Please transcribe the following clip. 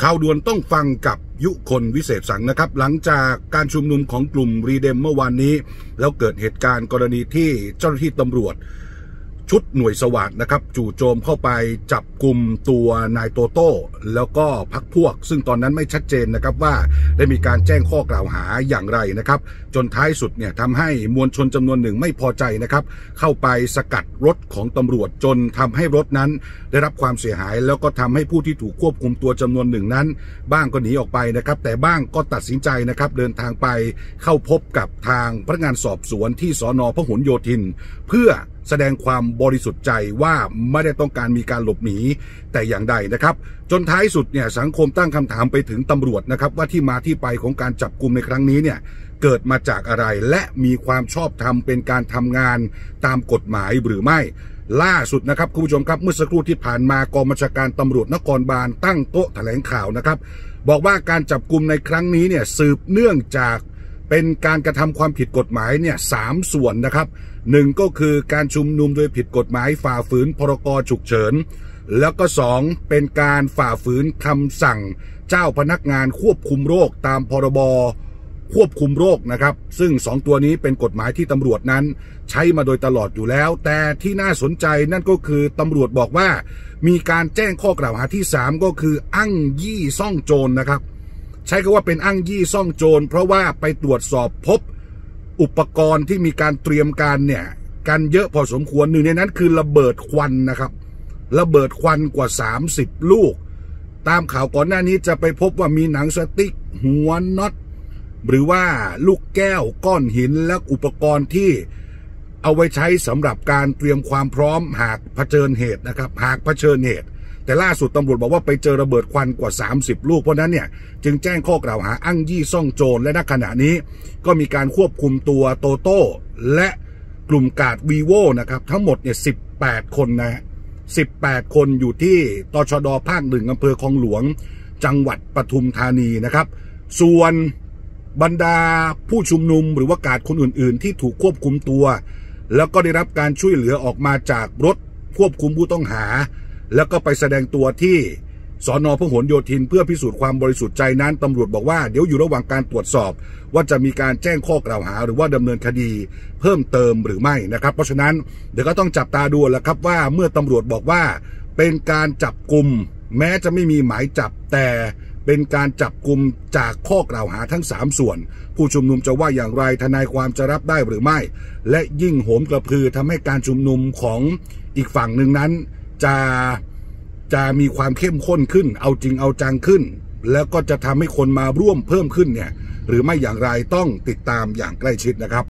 ข่าวด่วนต้องฟังกับยุคนวิเศษสังนะครับ หลังจากการชุมนุมของกลุ่มรีเดมเมื่อวานนี้ แล้วเกิดเหตุการณ์กรณีที่เจ้าหน้าที่ตำรวจ ชุดหน่วยสวัสดนะครับ จู่โจมเข้าไปจับกลุ่มตัวนายโตโต้ แล้วก็พักพวก ซึ่งตอนนั้นไม่ชัดเจนนะครับว่าได้มีการแจ้งข้อกล่าวหาอย่างไรนะครับ จนท้ายสุดเนี่ยทำให้มวลชนจำนวนหนึ่งไม่พอใจนะครับ เข้าไปสกัดรถของตำรวจจนทำให้รถนั้น ได้รับความเสียหาย แล้วก็ทำให้ผู้ที่ถูกควบคุมตัวจำนวนหนึ่งนั้น บ้างก็หนีออกไปนะครับ แต่บ้างก็ตัดสินใจนะครับเดินทางไปเข้าพบกับทางพนักงานสอบสวนที่สอนอพหลโยธิน เพื่อแสดงความบริสุทธิ์ใจว่าไม่ได้ต้องการมีการหลบหนีแต่อย่างใดนะครับ จนท้ายสุดเนี่ยสังคมตั้งคำถามไปถึงตำรวจนะครับ ว่าที่มาที่ไปของการจับกลุ่มในครั้งนี้เนี่ยเกิดมาจากอะไรและมีความชอบธรรมเป็นการทำงานตามกฎหมายหรือไม่ล่าสุดนะครับคุณผู้ชมครับเมื่อสักครู่ที่ผ่านมากองบัญชาการตำรวจนครบาลตั้งโต๊ะแถลงข่าวนะครับ บอกว่าการจับกลุ่มในครั้งนี้เนี่ยสืบเนื่องจาก เป็นการกระทำความผิดกฎหมายเนี่ยสามส่วนนะครับหนึ่งก็คือการชุมนุมโดยผิดกฎหมายฝ่าฝืนพรกฉุกเฉิน แล้วก็สองเป็นการฝ่าฝืนคำสั่งเจ้าพนักงานควบคุมโรคตามพรบควบคุมโรคนะครับ ซึ่งสองตัวนี้เป็นกฎหมายที่ตำรวจนั้น ใช้มาโดยตลอดอยู่แล้ว แต่ที่น่าสนใจนั่นก็คือตำรวจบอกว่า มีการแจ้งข้อกล่าวหาที่สามก็คืออ้างยี่ซ่องโจรนะครับ ใช้คำว่าเป็นอ้างยี่ซ่องโจร เพราะว่าไปตรวจสอบพบอุปกรณ์ที่มีการเตรียมการเนี่ยกันเยอะพอสมควรหนึ่งในนั้นคือระเบิดควันนะครับ ระเบิดควันกว่า 30 ลูก ตามข่าวก่อนหน้านี้จะไปพบว่ามีหนังสติ๊กหัวน็อตหรือว่าลูกแก้วก้อนหินและอุปกรณ์ที่เอาไว้ใช้สำหรับการเตรียมความพร้อมหากเผชิญเหตุนะครับ หากเผชิญเหตุ แต่ล่าสุดตำรวจบอกว่าไปเจอระเบิดควันกว่า 30 ลูก เพราะนั้นเนี่ยจึงแจ้งข้อกล่าวหาอ้างยี่ซ่องโจรและณขณะนี้ก็มีการควบคุมตัวโตโต้และกลุ่มกาดวีโวนะครับทั้งหมดเนี่ย18คนนะ18 คนอยู่ที่ตชดภาคหนึ่งอำเภอคลองหลวง จังหวัดปทุมธานีนะครับ ส่วนบรรดาผู้ชุมนุมหรือว่ากาดคนอื่น ๆ ที่ถูกควบคุมตัว แล้วก็ได้รับการช่วยเหลือออกมาจากรถควบคุมผู้ต้องหา แล้วก็ไปแสดงตัวที่สอนอพหลโยธินเพื่อพิสูจน์ความบริสุทธิ์ใจนั้นตำรวจบอกว่าเดี๋ยวอยู่ระหว่างการตรวจสอบ ว่าจะมีการแจ้งข้อกล่าวหา หรือว่าดำเนินคดีเพิ่มเติมหรือไม่นะครับ เพราะฉะนั้นเดี๋ยวก็ต้องจับตาดูแหละครับว่าเมื่อตำรวจบอกว่าเป็นการจับกลุ่มแม้จะไม่มีหมายจับแต่เป็นการจับกลุ่มจากข้อกล่าวหาทั้ง 3 ส่วน ผู้ชุมนุมจะว่าอย่างไรทนายความจะรับได้หรือไม่ และยิ่งโหมกระพือทำให้การชุมนุมของอีกฝั่งหนึ่งนั้น จะจะมีความเข้มข้นขึ้น เอาจริงเอาจังขึ้น แล้วก็จะทำให้คนมาร่วมเพิ่มขึ้นเนี่ย หรือไม่อย่างไรต้องติดตามอย่างใกล้ชิดนะครับ